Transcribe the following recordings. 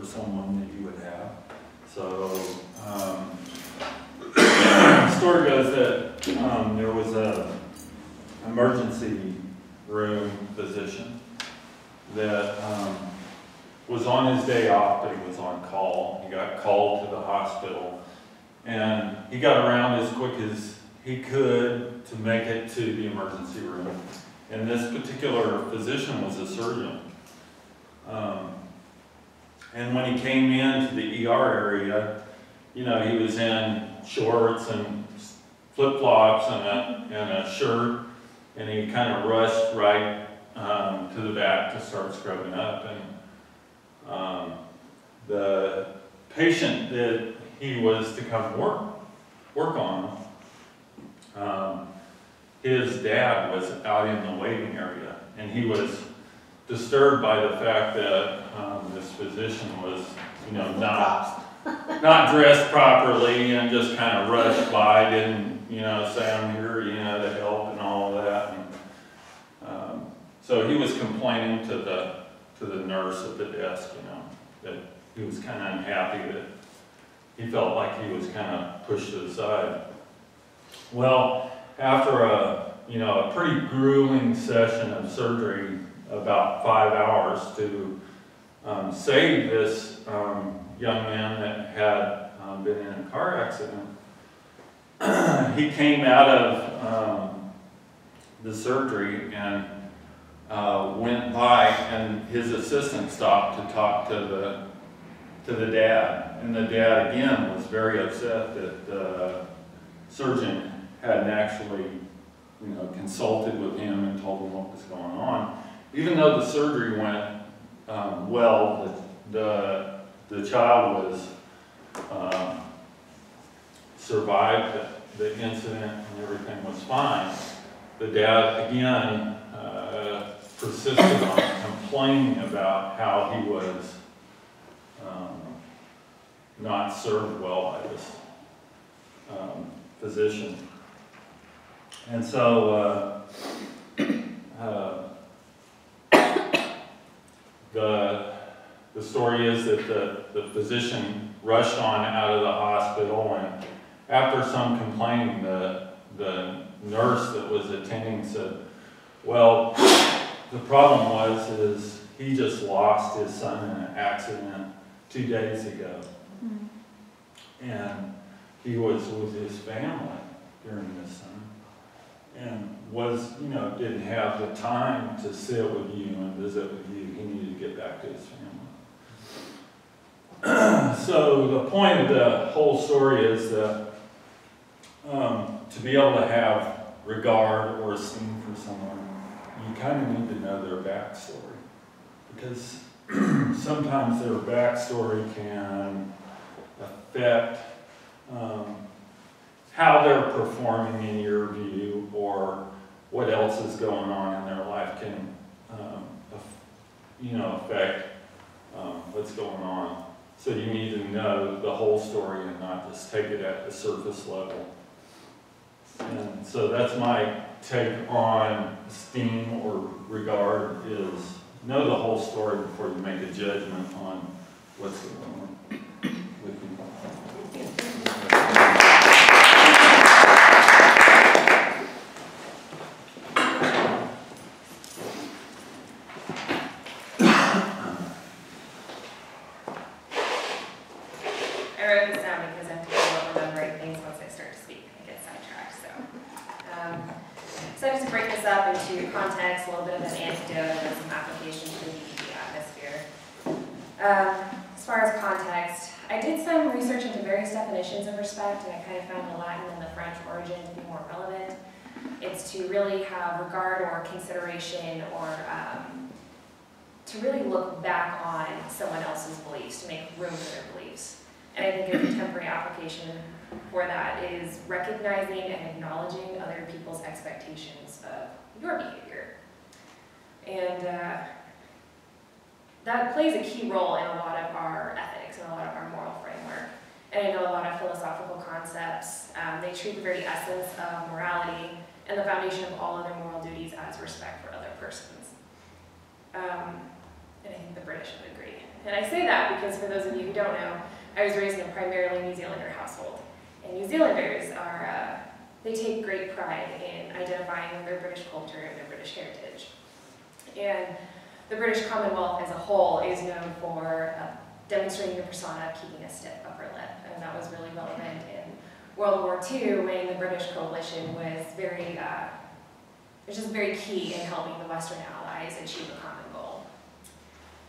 for someone that you would have. So, um, story goes that, um, there was a emergency room physician that, um, was on his day off, but he was on call. He got called to the hospital. And he got around as quick as he could to make it to the emergency room. And this particular physician was a surgeon. Um, and when he came into the ER area, you know, he was in shorts and flip-flops and a, and a shirt, and he kind of rushed right um, to the back to start scrubbing up. And um, the patient that he was to come work work on, um, his dad was out in the waiting area, and he was disturbed by the fact that this physician was, you know, not not dressed properly and just kind of rushed by, didn't, you know, say I'm here, you know, to help and all that. And, um, so he was complaining to the to the nurse at the desk, you know, that he was kind of unhappy that he felt like he was kind of pushed to the side. Well, after a you know a pretty grueling session of surgery, about five hours to um, save this um, young man that had um, been in a car accident. he came out of um, the surgery and uh, went by, and his assistant stopped to talk to the to the dad, and the dad again was very upset that the surgeon hadn't actually, you know, consulted with him and told him what was going on. Even though the surgery went um, well, the, the, the child was um, survived the, the, incident and everything was fine. The dad again uh, persisted on complaining about how he was um, not served well by this um, physician. And so uh, uh, the, the story is that the, the physician rushed on out of the hospital and after some complaining, the, the nurse that was attending said, well, the problem was is he just lost his son in an accident two days ago. Mm -hmm. And he was with his family during this time. And was, you know, didn't have the time to sit with you and visit with you. He needed back to his family. so the point of the whole story is that um, to be able to have regard or esteem for someone, you kind of need to know their backstory. Because sometimes their backstory can affect um, how they're performing in your view or what else is going on in their life can, you know, affect um, what's going on. So you need to know the whole story and not just take it at the surface level. And so that's my take on esteem or regard is know the whole story before you make a judgment on what's going on to the atmosphere. As far as context, I did some research into various definitions of respect and I kind of found the Latin and the French origin to be more relevant. It's to really have regard or consideration or um, to really look back on someone else's beliefs, to make room for their beliefs. And I think a contemporary application for that is recognizing and acknowledging other people's expectations of your behavior. And uh, that plays a key role in a lot of our ethics and a lot of our moral framework. And I know a lot of philosophical concepts, um, they treat the very essence of morality and the foundation of all other moral duties as respect for other persons. Um, and I think the British would agree. And I say that because for those of you who don't know, I was raised in a primarily New Zealander household. And New Zealanders are, uh, they take great pride in identifying with their British culture and their British heritage. And the British Commonwealth as a whole is known for uh, demonstrating your persona, of keeping a stiff upper lip. And that was really relevant in World War II when the British coalition was very, uh, was just very key in helping the Western Allies achieve a common goal.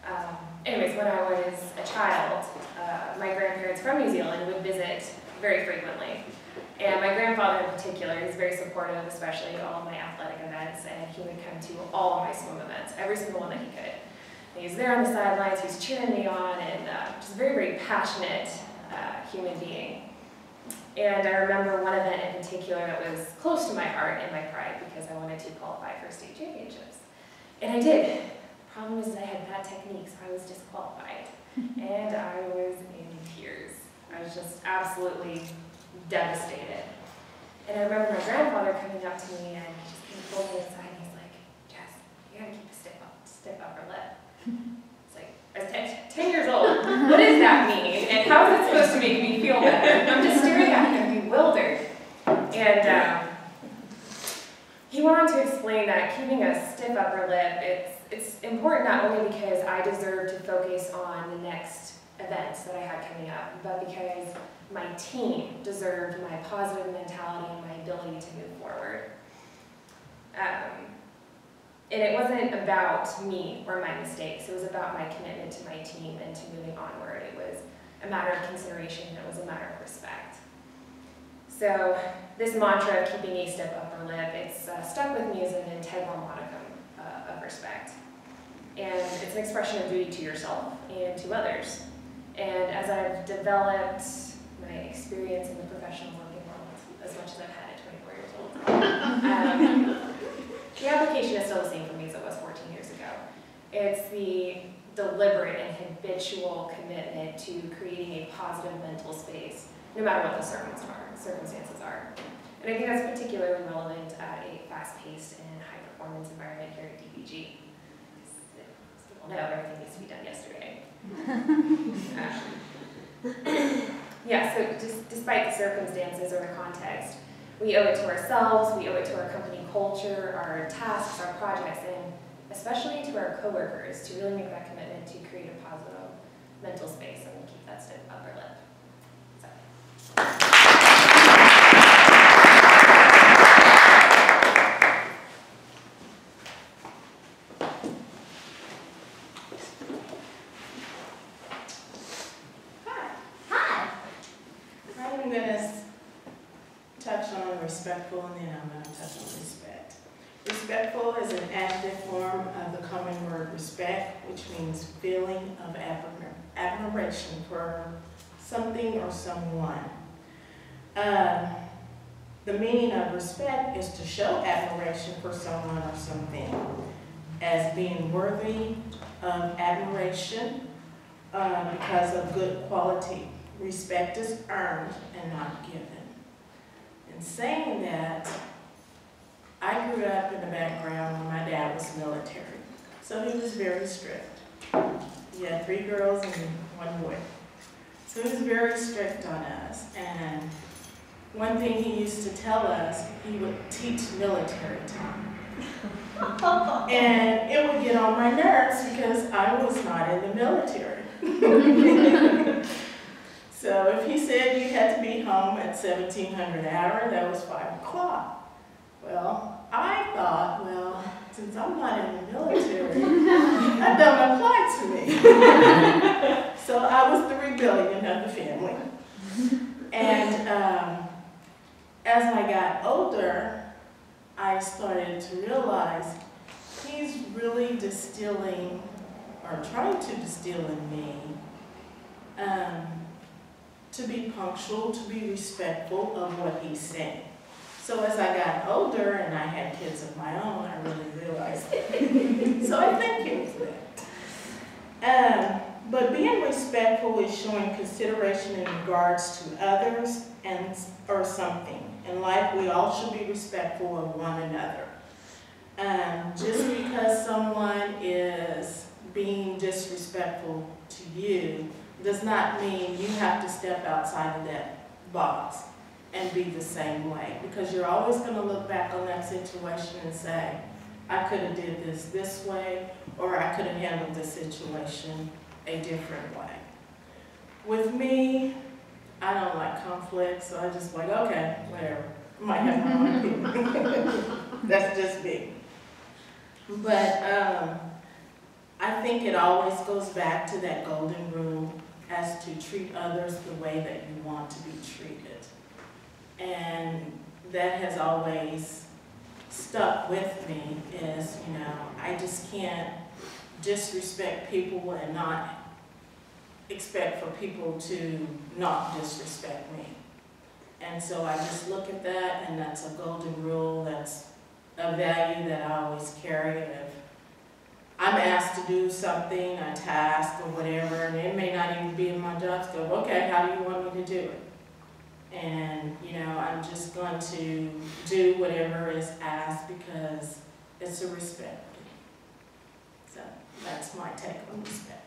Um, anyways, when I was a child, uh, my grandparents from New Zealand would visit very frequently. And my grandfather in particular, he's very supportive, especially of all of my athletic events, and he would come to all of my swim events, every single one that he could. And he's there on the sidelines, he's cheering me on, and uh, just a very, very passionate uh, human being. And I remember one event in particular that was close to my heart and my pride because I wanted to qualify for state championships. And I did. The problem is that I had bad techniques, I was disqualified. and I was in tears. I was just absolutely devastated. And I remember my grandfather coming up to me and he just pulled me aside and he's like, Jess, you gotta keep a stiff, up, stiff upper lip. It's like, I was 10, 10 years old. What does that mean? And how is it supposed to make me feel better? I'm just staring at him bewildered. And um, he went on to explain that keeping a stiff upper lip, it's, it's important not only because I deserve to focus on the next events that I had coming up, but because my team deserved my positive mentality and my ability to move forward. Um, and it wasn't about me or my mistakes, it was about my commitment to my team and to moving onward. It was a matter of consideration, it was a matter of respect. So this mantra of keeping a stiff upper lip, it's uh, stuck with me as an integral modicum uh, of respect. And it's an expression of duty to yourself and to others. And as I've developed my experience in the professional working world, as much as I've had at 24 years old, um, the application is still the same for me as it was 14 years ago. It's the deliberate and habitual commitment to creating a positive mental space, no matter what the circumstances are. And I think that's particularly relevant at a fast-paced and high-performance environment here at DBG. People know, everything needs to be done yesterday. um, yeah, so just despite the circumstances or the context, we owe it to ourselves, we owe it to our company culture, our tasks, our projects, and especially to our coworkers to really make that commitment to create a positive mental space and keep that stiff upper lip. So. I'm gonna touch on respectful and then I'm gonna touch on respect. Respectful is an active form of the common word respect, which means feeling of admir- admiration for something or someone. Um, the meaning of respect is to show admiration for someone or something as being worthy of admiration uh, because of good quality. Respect is earned and not given. In saying that, I grew up in a background where my dad was military, so he was very strict. He had three girls and one boy. So he was very strict on us, and one thing he used to tell us, he would teach military time. and it would get on my nerves because I was not in the military. So if he said you had to be home at 1700 hour, that was 5 o'clock. Well, I thought, well, since I'm not in the military, that don't apply to me. so I was the rebellion of the family. And um, as I got older, I started to realize he's really distilling, or trying to distill in me, um, to be punctual, to be respectful of what he's saying. So as I got older and I had kids of my own, I really realized so I thank him for that. Um, but being respectful is showing consideration in regards to others and or something. In life, we all should be respectful of one another. Um, just because someone is being disrespectful to you does not mean you have to step outside of that box and be the same way. Because you're always gonna look back on that situation and say, I could have did this this way, or I could have handled the situation a different way. With me, I don't like conflict, so I just like, okay, whatever. Might have my own. That's just me. But, um, I think it always goes back to that golden rule as to treat others the way that you want to be treated. And that has always stuck with me is, you know, I just can't disrespect people and not expect for people to not disrespect me. And so I just look at that and that's a golden rule, that's a value that I always carry. And if I'm asked to do something, a task or whatever, and it may not even be in my job scope, okay, how do you want me to do it? And, you know, I'm just going to do whatever is asked because it's a respect. So that's my take on respect.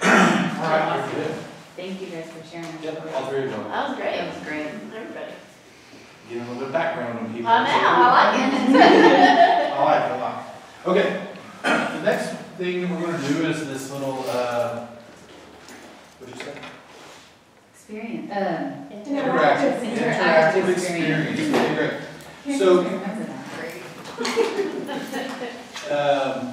All right, very good. Thank you guys for sharing. that. Yep, all three of them. That was great. That was great. Everybody. Give them a little bit of background on people. I know, I like it. I like it a lot. Okay, the next thing that we're gonna do is this little, uh, what'd you say? Experience, um. Interactive, interactive experience, Okay, great. So- Um,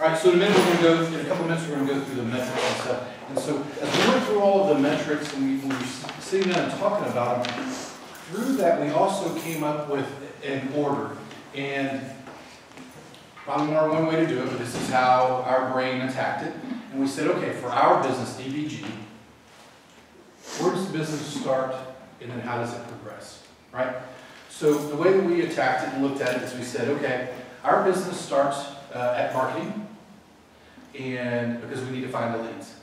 All right, so in a minute, we're gonna go, in a couple of minutes, we're gonna go through the metrics and stuff. And so, as we went through all of the metrics and we, we were sitting down and talking about them, through that, we also came up with an order. And probably more one way to do it, but this is how our brain attacked it. And we said, okay, for our business, DBG, where does the business start and then how does it progress, right? So the way that we attacked it and looked at it is we said, okay, our business starts uh, at marketing, and because we need to find the leads.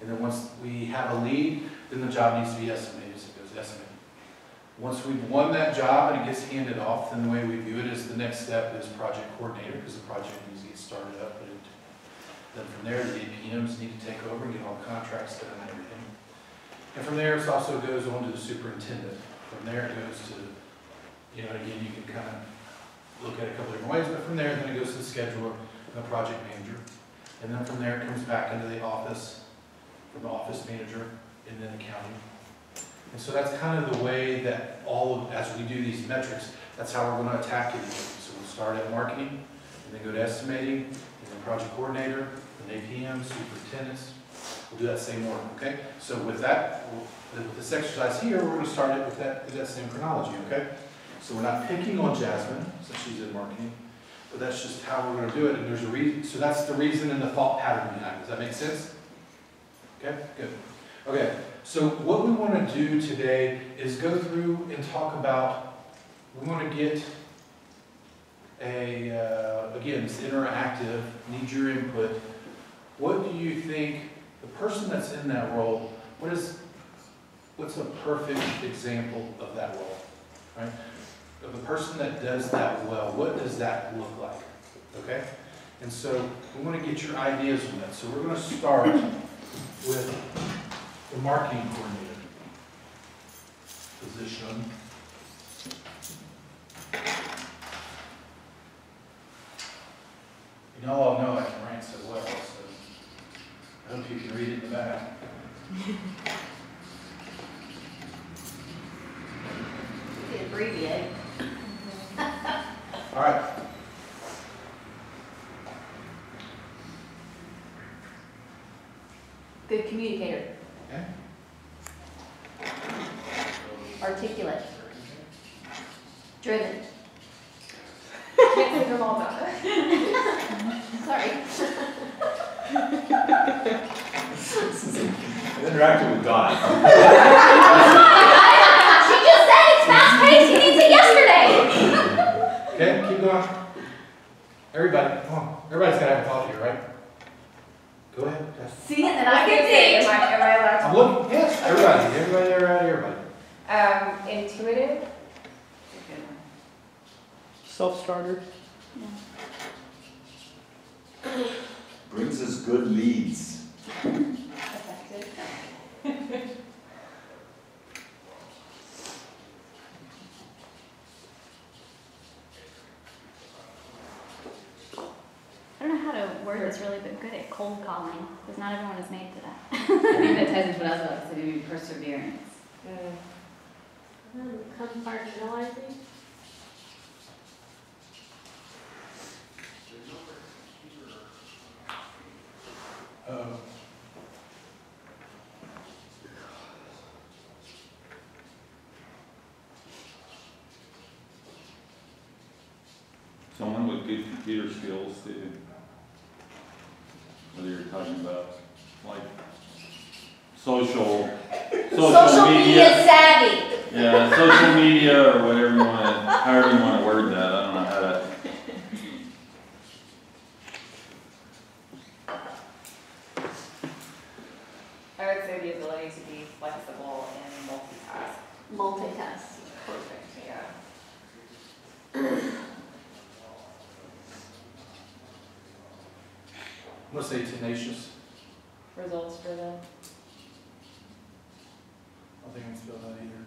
And then once we have a lead, then the job needs to be estimated, so it goes estimated. Once we've won that job and it gets handed off, then the way we view it is the next step is project coordinator, because the project needs to get started up. and Then from there, the APMs need to take over and get all the contracts done and everything. And from there, it also goes on to the superintendent. From there, it goes to, you know, again, you can kind of look at it a couple different ways, but from there, then it goes to the scheduler and the project manager. And then from there, it comes back into the office, from the office manager, and then accounting. And so that's kind of the way that all of, as we do these metrics, that's how we're gonna attack it. So we'll start at marketing, and then go to estimating, and then project coordinator, then APM, superintendents. We'll do that same order, okay? So with that, with this exercise here, we're gonna start it with that, with that same chronology, okay? So we're not picking on Jasmine, since she's in marketing, but that's just how we're gonna do it, and there's a reason, so that's the reason and the thought pattern behind it. Does that make sense? Okay, good. Okay, so what we wanna do today is go through and talk about, we wanna get a, uh, again, it's interactive, need your input. What do you think, the person that's in that role, what is, what's a perfect example of that role, right? Of the person that does that well, what does that look like, okay? And so, we wanna get your ideas on that, so we're gonna start with the marketing coordinator position. You know, all know I can write so well, so I hope you can read it in the back. You could abbreviate. All right, Good communicator. okay? Articulate. Driven. Can't say them all down. Sorry. Interactive with Donna. She just said it's fast paced, he needs it yesterday. Okay, keep going. Everybody, come on, everybody's gotta have a thought here, right? Go ahead, Jess. See, and then I I can can say, am. I, am I allowed to? I'm looking, yes, everybody, everybody, everybody, everybody. Um, intuitive, self-starter. Brings us good leads. Effective. I don't know how to word this really, but good at cold calling, because not everyone is made for that. I think that ties into what I was about to say, maybe perseverance. Compartmentalizing? Uh, Someone with good computer skills too. Whether you're talking about like social, social media. savvy. Yeah, social media or whatever you wanna, however you wanna word that, I don't know how to. I would say the ability to be flexible and multitask. Multitask. Perfect, yeah. I'm gonna say tenacious. Results driven. I don't think I can spell that either.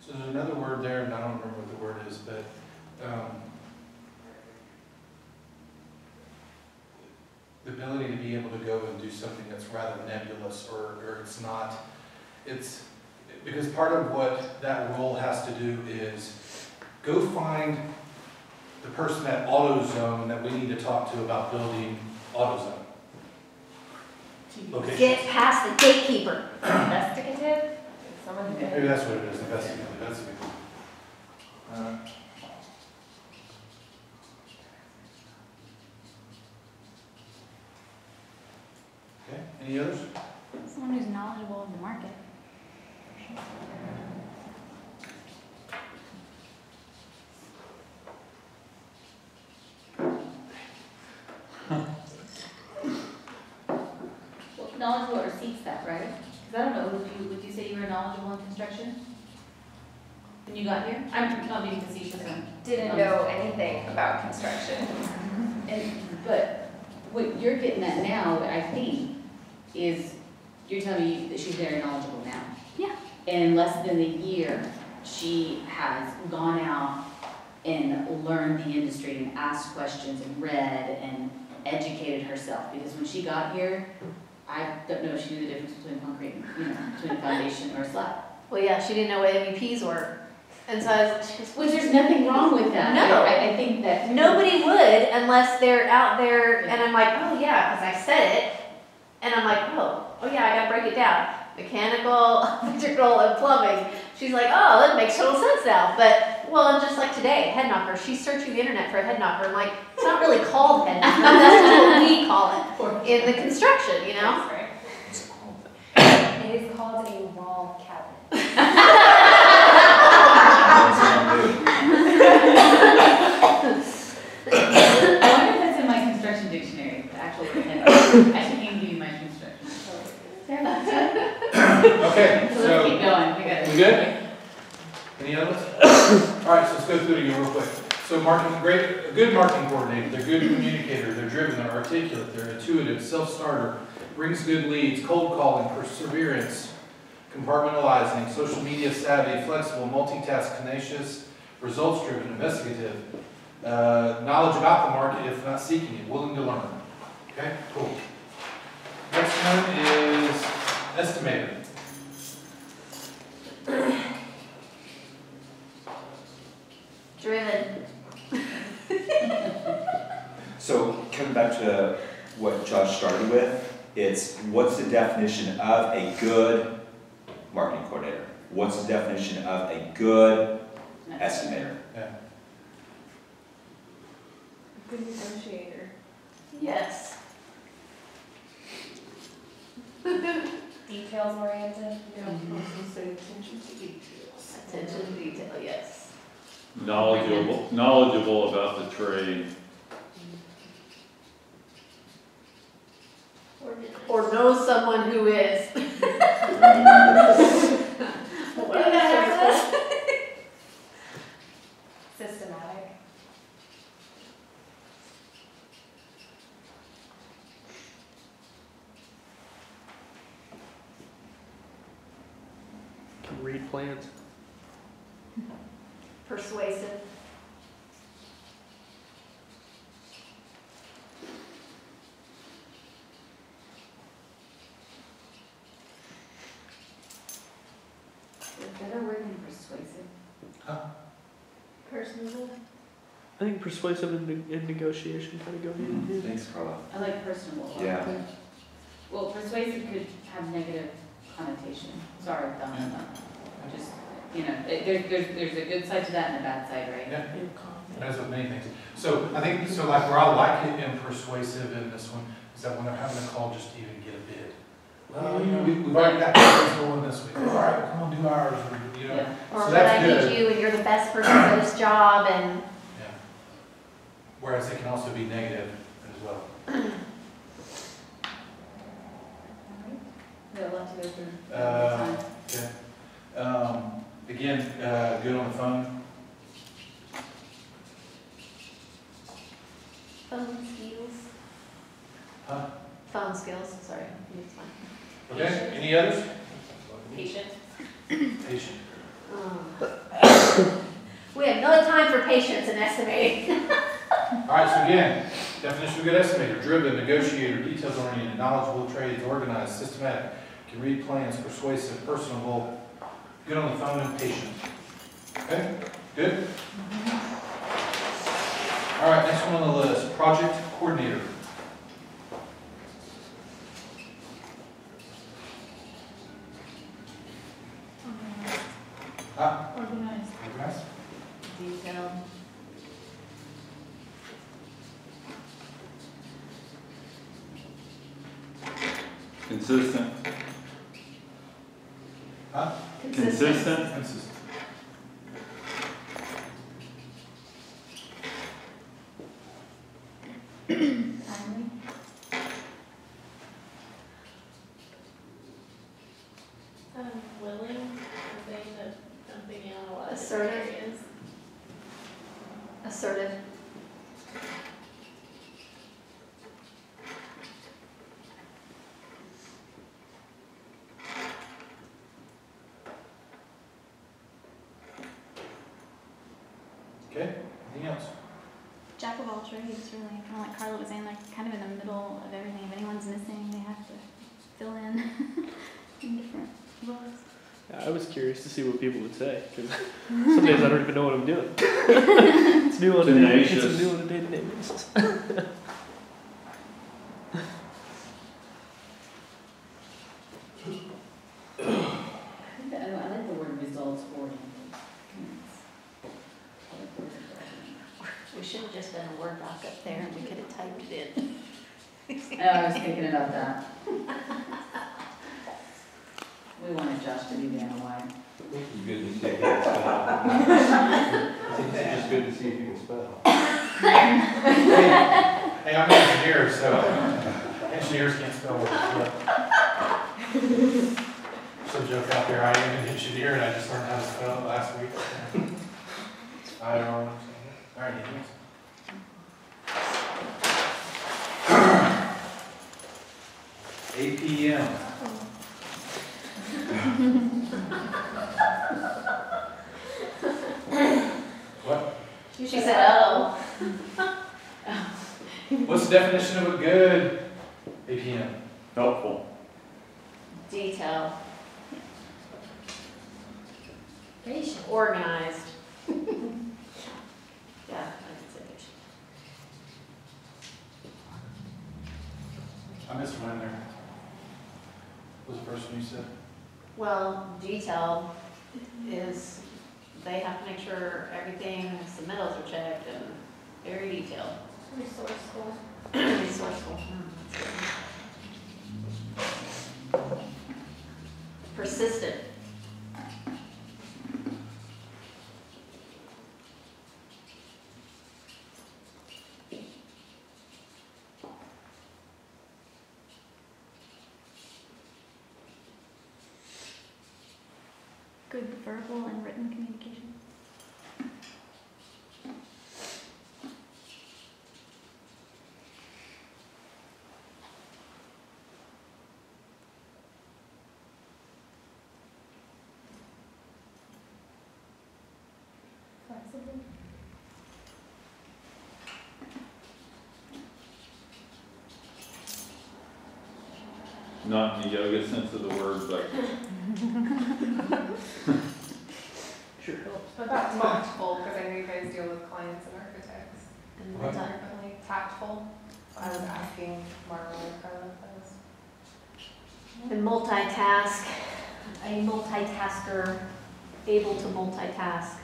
So there's another word there, and I don't remember what the word is, but, um, the ability to be able to go and do something that's rather nebulous, or, or it's not, it's, because part of what that role has to do is go find the person at AutoZone that we need to talk to about building AutoZone. Get past the gatekeeper. Investigative? Someone Maybe that's what it is, investigative, that's a good one. Uh, Okay, any others? Someone who's knowledgeable of the market. Knowledgeable or seeks that, right? Because I don't know, would you, would you say you were knowledgeable in construction? When you got here? I'm not being facetious, I'm. Didn't um, know anything about construction. And, but what you're getting at now, I think, is you're telling me that she's very knowledgeable now. Yeah. And in less than a year, she has gone out and learned the industry and asked questions and read and educated herself. Because when she got here, I don't know if she knew the difference between concrete and, you know, between a foundation or a slab. Well, yeah, she didn't know what MEPs were. And so I was, she was, Which there's nothing wrong with that. No. I, I think that. nobody would unless they're out there, and I'm like, oh yeah, because I said it. And I'm like, oh, oh yeah, I gotta break it down. Mechanical, electrical, and plumbing. She's like, oh, that makes total sense now. But, well, and just like today, head knocker, she's searching the internet for a head knocker. I'm like, it's not really called head knocker, that's what we call it in the construction, you know? That's right. What's it called? It is called a wall cabinet. What's it gonna do? I wonder if that's in my construction dictionary, the actual word. I should hand you my construction. Okay, So let's keep going, we got it. we good? Any others? All right, so let's go through it again real quick. So marketing, great, a good marketing coordinator, they're good communicator, they're driven, they're articulate, they're intuitive, self-starter, brings good leads, cold calling, perseverance, compartmentalizing, social media savvy, flexible, multitask, tenacious, results driven, investigative, uh, knowledge about the market if not seeking it, willing to learn. Okay, cool. Next one is estimator. Driven. So coming back to what Josh started with, it's what's the definition of a good marketing coordinator? What's the definition of a good estimator? Yeah. Good negotiator. Yes. Details oriented. Yeah, I was gonna say attention to details. Attention to detail, yes. knowledgeable, knowledgeable about the trade. Or know someone who is. Systematic. Can read plans. Persuasive. Is better word than persuasive? Personable. I think persuasive and, ne- and negotiation kind of go hand in hand. Thanks, Carla. I like personable. Yeah. Well, persuasive could have negative connotation. Sorry, Donna. Yeah. Just, you know, it- there's, there's, there's a good side to that and a bad side, right? Yeah, as with many things. So I think, so like where I like it in persuasive in this one, is that when they're having a call just to even get a bid. Well, you know, we- we've already got this one this week, all right, come on, do ours, or, you know. Yeah. Or So when that's I good. need you and you're the best person for this job and, Yeah. Whereas it can also be negative as well. We a lot to go through. Uh, Okay. Um, again, uh, good on the phone. phone skills. Huh? Phone skills, sorry, it's fine. Okay, any others? Patient. Patient. Um, We have no time for patience and estimating. All right, so again, definition of a good estimator, driven, negotiator, details oriented, knowledgeable, trades, organized, systematic, can read plans, persuasive, personable, good on the phone, and patient. Okay, good? Mm-hmm. All right, next one on the list, project coordinator. Ah, Organized. organized? Detailed. Consistent, Huh? consistent, Consistent. Timely? Um, willing, the thing that jumping out a lot of Assertive. areas. Assertive. Okay, anything else? Jack of all trades, He's really. Kind of like Carla was saying, like kind of in the middle of everything. If anyone's missing, they have to fill in in different roles. Yeah, I was curious to see what people would say because some days I don't even know what I'm doing. it's new on a day. It's Tenacious. new on a day-to-day basis. APM what? She said, oh. What's the definition of a good APM? Good verbal and written communication. Not in the yoga sense of the word, but Sure helps. What about tactful, because I know you guys deal with clients and architects. And What? multi- Like tactful, I was asking Marla or Carla if. And multitask, a multitasker, able to multitask.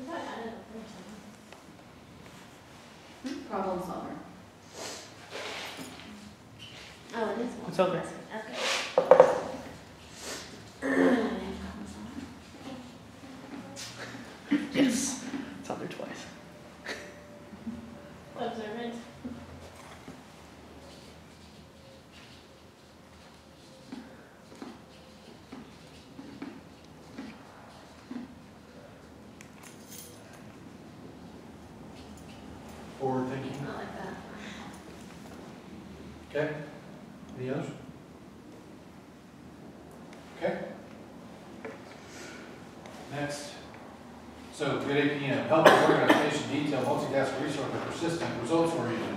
Is that added up there somewhere? Problem solver. Oh, it is It's on. Okay. Yes. It's on there twice. Observant. Forward thinking, I like that. okay? Any others? Okay. Next. So, good APM, helpful organization, detailed, multitask, resource, persistent, results oriented,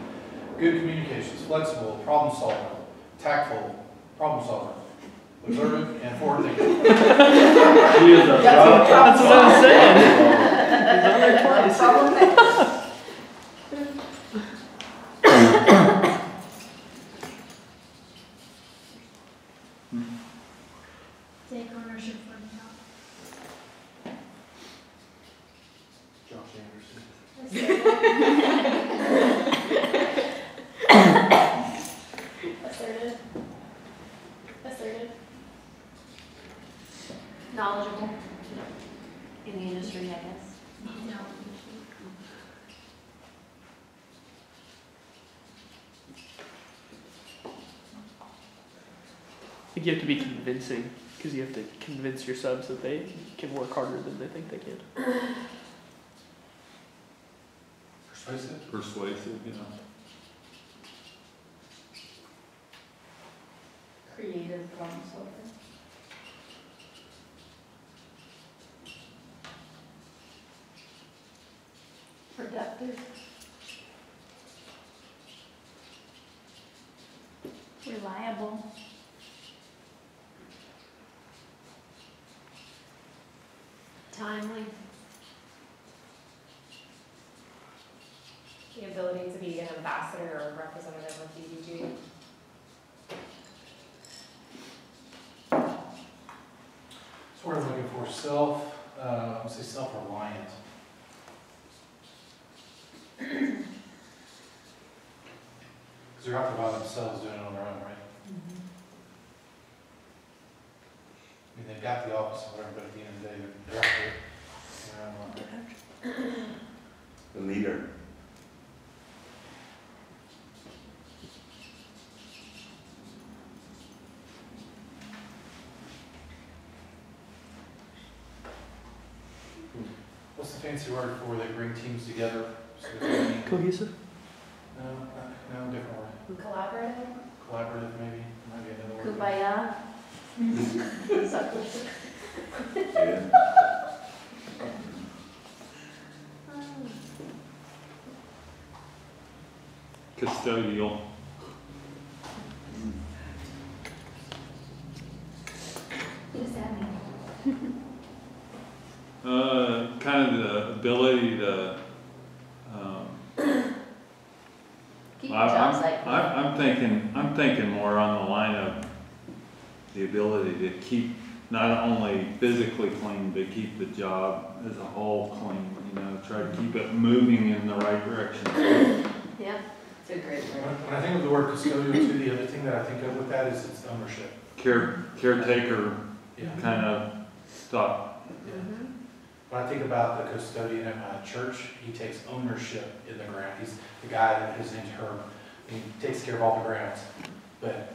good communications, flexible, problem solver, tactful, problem solver, observant, and forward thinking. she. That's what I was saying. It's on there twice. Take ownership for the job. Josh Anderson. Assertive. Assertive. Knowledgeable. In the industry, I guess. No. I think you have to be convincing because you have to convince your subs that they can work harder than they think they can. Persuasive? Persuasive, you know. Creative problem solver. Productive. Reliable. Timely. The ability to be an ambassador or representative of DBG. So what I'm looking for, self, uh, I'm gonna say self-reliant. Because they're out there by themselves doing it on their own, right? I mean, they've got the office or whatever, but at the end of the day, they're, they're out there. on their own. The leader. What's the fancy word for where they bring teams together? so that they can- Cohesive? No, no, no, different word. Collaborative. Collaborative, maybe, might be another word. Kumbaya. Custodial. What does that mean? Uh, kind of the ability to, um, Keep I- job. I'm, I'm thinking, I'm thinking more on the line of the ability to keep not only physically clean, but keep the job as a whole clean, you know, try to keep it moving in the right direction. Yeah. It's a great When word. when I think of the word custodial too, the other thing that I think of with that is its ownership. Care, caretaker Yeah. kind of thought, Mhm. When I think about the custodian at my church, he takes ownership in the ground. He's the guy that, his name's Herb. He takes care of all the grounds. But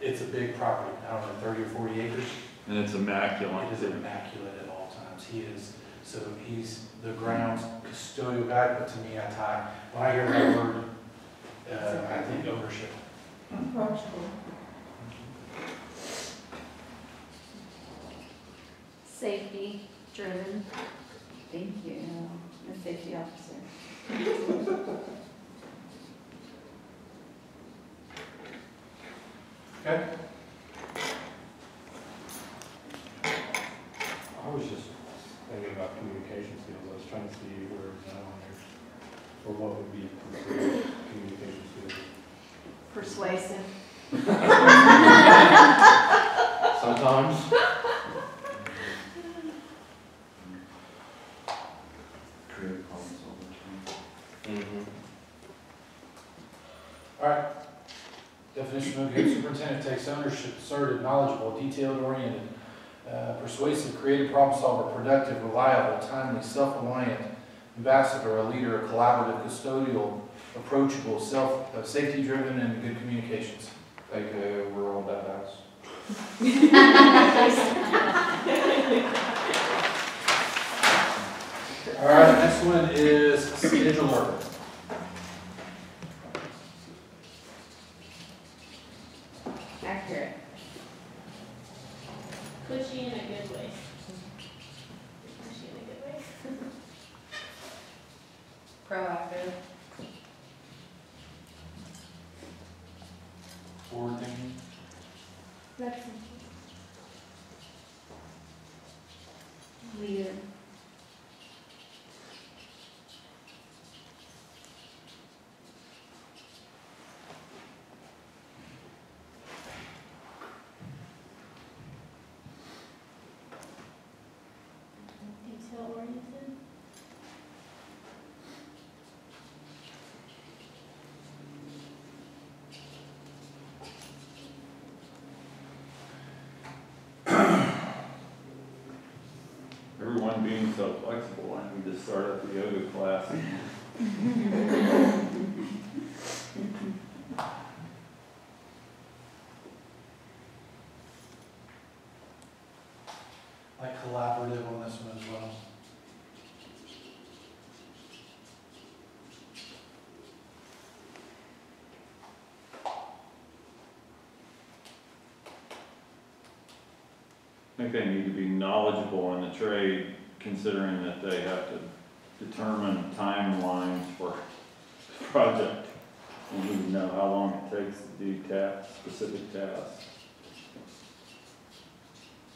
it's a big property, I don't know, thirty or forty acres. And it's immaculate. It is immaculate at all times. He is, so he's the grounds custodial guy, but to me, I tie, when I hear that word, uh, I think ownership. Approachable. Safety driven. Thank you, the safety officer. Okay? I was just thinking about communication skills, I was trying to see where it's at on there, or what would be considered communication skills. Persuasive. Sometimes. Creative problem solver. Mm-hmm. All right. Definition of good superintendent takes ownership, assertive, knowledgeable, detailed oriented, uh, persuasive, creative problem solver, productive, reliable, timely, self-reliant, ambassador, a leader, a collaborative, custodial, approachable, self, uh, safety driven, and good communications. AKA we're all badass. All right, next one is scheduler. Accurate. Pushy in a good way. Pushy in a good way. Proactive. Forward thinking. That's. Leader. Detail oriented. Everyone being so flexible, I need to start up the yoga class. Like collaborative on this one as well. I think they need to be knowledgeable in the trade, considering that they have to determine timelines for the project. And we know how long it takes to do ta, specific tasks.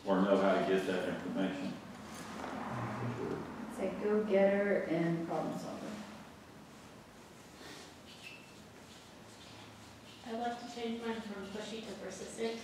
Or know how to get that information. Say go-getter and problem solver. I'd like to change mine from pushy to persistent.